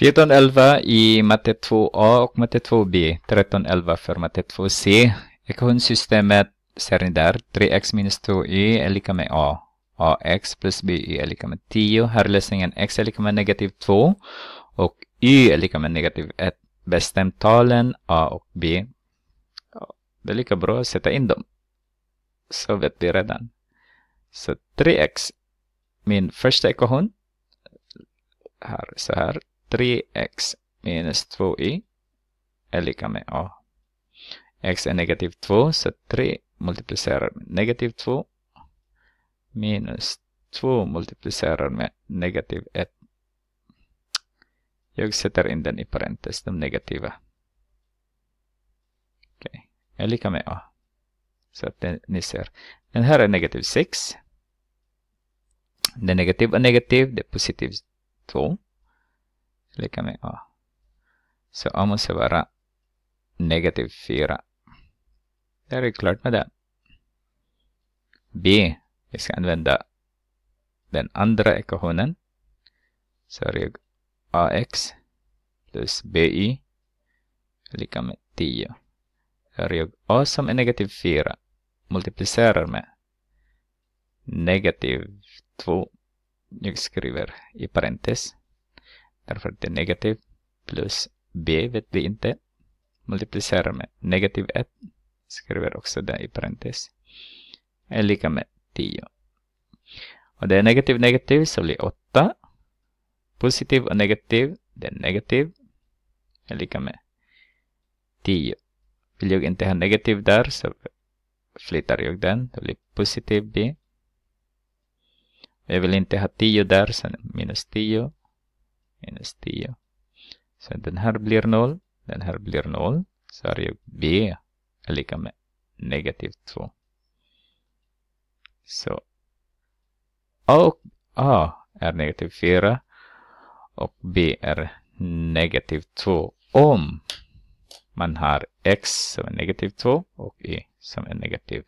1411 i matte 2A och matte 2B. 1311 för matte 2C. Ekvationssystemet ser ni där. 3x minus 2y är lika med a. ax plus by är lika med 10. Här är lösningen x är lika med negativ 2 och y är lika med negativ 1. Bestäm talen a och b. Det är lika bra att sätta in dem. Så vet vi redan. Så 3x, min första ekvation. Här, så här. 3x minus 2y är lika med a. x är negativ 2, så 3 multiplicerar med negativ 2 minus 2 multiplicerar med negativ 1. Jag sätter in den i parentes, de negativa. Okej, okay. är lika med a. Så att den, ni ser. Den här är negativ 6. Det negativa och negativ, det är positiv 2 lika med A. Så A måste vara negativ 4. Där är det klart med det. B. Vi ska använda den andra ekvationen. Så är det AX plus BY lika med 10. Här jag A som är negativ 4 multiplicerar med negativ 2. Jag skriver i parentes därför att det är negativ plus b vet vi inte. Multiplicerar med negativ 1, skriver också det i parentes, är lika med 10. Och det är negativ negativ så blir 8. Positiv och negativ, det är negativ, är lika med 10. Vill jag inte ha negativ där så flyttar jag den, det blir positiv b. Jag vill inte ha 10 där, så minus 10 minus 10. Så den här blir 0, den här blir 0. Så är ju b är lika med negativ 2. Så a och a är negativ 4 och b är negativ 2 om man har x som är negativ 2 och y som är negativ